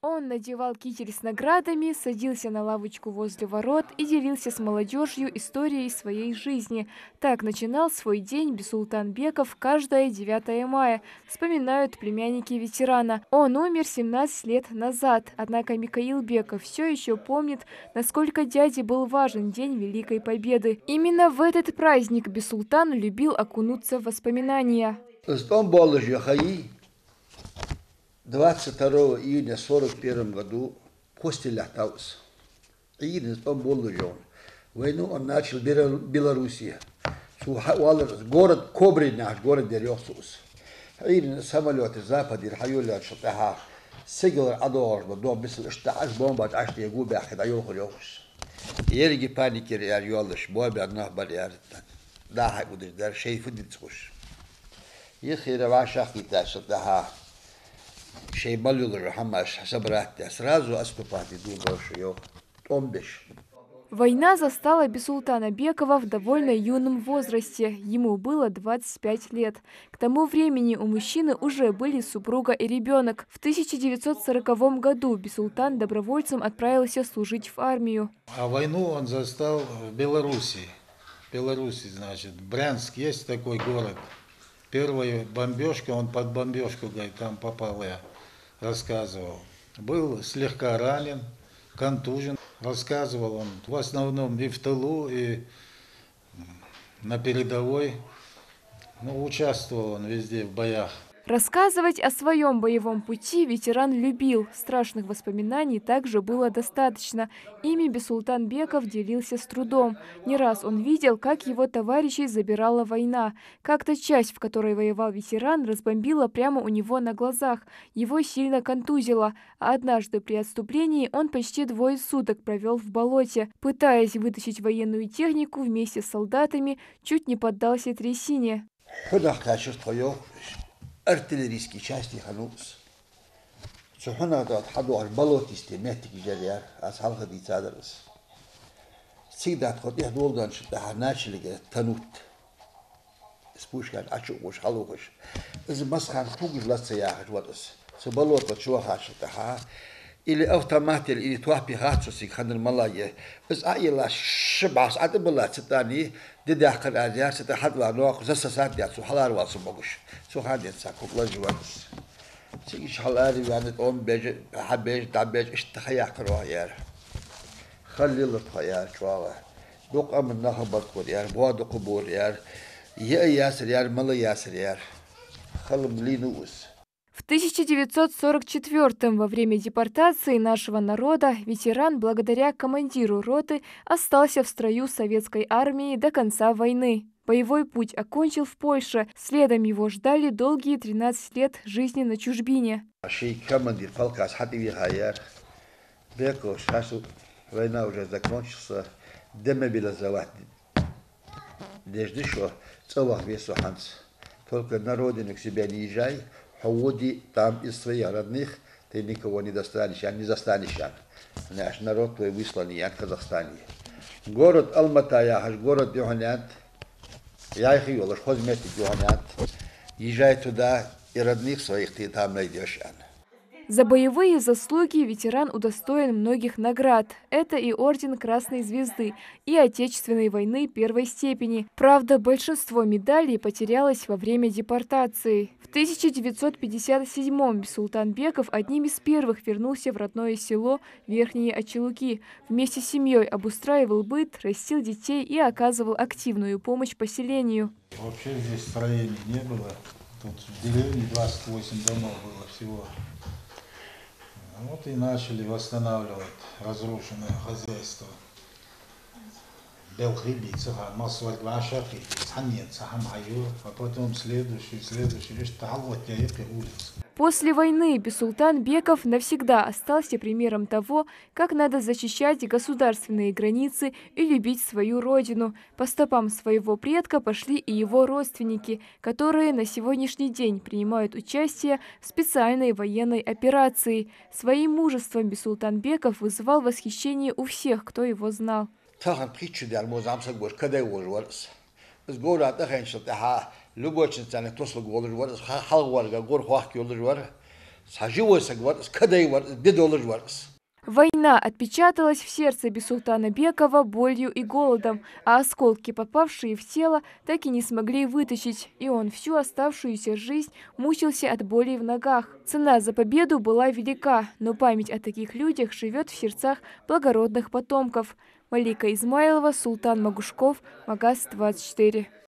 Он надевал китель с наградами, садился на лавочку возле ворот и делился с молодежью историей своей жизни. Так начинал свой день Бесултан Беков каждое 9 мая, вспоминают племянники ветерана. Он умер 17 лет назад, однако Михаил Беков все еще помнит, насколько дяде был важен День Великой Победы. Именно в этот праздник Бесултан любил окунуться в воспоминания. 22 июня 41 году после Ляхтаус. Июнь он был Войну он начал в Белоруссии. Город Кобри наш, город Дерёхсус. Июнь самолеты западе, Хайуля, Шатаха. Сигл Адор, дом бисл ишташ бомба, аш ягу бяхид, айоху лёхус. Ерги паникер яр yoldaş, bu bir anah bal yarıttan. Daha udur der şey fıdit kuş. Yıkhire vaşak gitaş daha Сразу отступать иду больше, ее. Томбиш. Война застала Бесултана Бекова в довольно юном возрасте. Ему было 25 лет. К тому времени у мужчины уже были супруга и ребенок. В 1940 году Бесултан добровольцем отправился служить в армию. А войну он застал в Беларуси. Беларуси, значит. Брянск есть такой город. Первая бомбежка, он под бомбежку, говорит, там попал я, рассказывал. Был слегка ранен, контужен. Рассказывал он в основном и в тылу, и на передовой. Ну, участвовал он везде в боях. Рассказывать о своем боевом пути ветеран любил. Страшных воспоминаний также было достаточно. Ими Бесултан Беков делился с трудом. Не раз он видел, как его товарищей забирала война. Как-то часть, в которой воевал ветеран, разбомбила прямо у него на глазах. Его сильно контузило. А однажды при отступлении он почти двое суток провел в болоте. Пытаясь вытащить военную технику вместе с солдатами, чуть не поддался трясине артиллерийские части ханус. Сухана дат хадуар балотисте метик жадяр аз халха ди цадарс. Сигдат ход я долдан шта начали танут. Спушкан ачу уш халуш. Из масхан фугж лаца яхат ватас. Сбалот чуа хашта ха اللي اوتوماتي اللي توابي هاتسوسي خان الملاية بس ايلا شبع سعد بلا ستاني دي داخل ازيار ستا حد لا نوق زسا سات دي سو حلار واسو بقش سو خان دي ساكو بلا جوانس سيش حلار يعني اون بيج حبيج دابيج اش تخيا قروا يار خلي لطفا يار شوالا دوق امن نخ بطور يار بوا دو قبور يار يا ياسر يار ملا ياسر يار خلم لي نوس 1944 во время депортации нашего народа ветеран благодаря командиру роты остался в строю советской армии до конца войны. Боевой путь окончил в Польше. Следом его ждали долгие 13 лет жизни на чужбине. Война уже закончился, демобилизовать. Дежды что, целых весу. Только на родину к себе не езжай, Хауди там из своих родных ты никого не достанешь, а не застанешь. Наш народ твой выслан, я в Казахстане. Город Алматая, аж город Йоханят, я их ее, лишь хозмет Йоханят, езжай туда, и родных своих ты там найдешь. За боевые заслуги ветеран удостоен многих наград. Это и Орден Красной Звезды, и Отечественной войны первой степени. Правда, большинство медалей потерялось во время депортации. В 1957-м Султанбеков одним из первых вернулся в родное село Верхние Очелуки. Вместе с семьей обустраивал быт, растил детей и оказывал активную помощь поселению. Вообще здесь строений не было. Тут в деревне 28 домов было всего. Вот и начали восстанавливать разрушенное хозяйство. Белхриби, цеха, масваль вашаки, саньен, цахам а потом следующий, следующий, лишь талот, я улица. После войны Бесултан Беков навсегда остался примером того, как надо защищать государственные границы и любить свою родину. По стопам своего предка пошли и его родственники, которые на сегодняшний день принимают участие в специальной военной операции. Своим мужеством Бесултан Беков вызывал восхищение у всех, кто его знал. Человек, кто слугу, вот хал варга, гор хах кюлдер вар. саживойсак варс, кадай варс, дедолыж варс. Война отпечаталась в сердце Бесултана Бекова болью и голодом, а осколки, попавшие в тело, так и не смогли вытащить, и он всю оставшуюся жизнь мучился от боли в ногах. Цена за победу была велика, но память о таких людях живет в сердцах благородных потомков. Малика Измайлова, Султан Магушков, Магаз 24.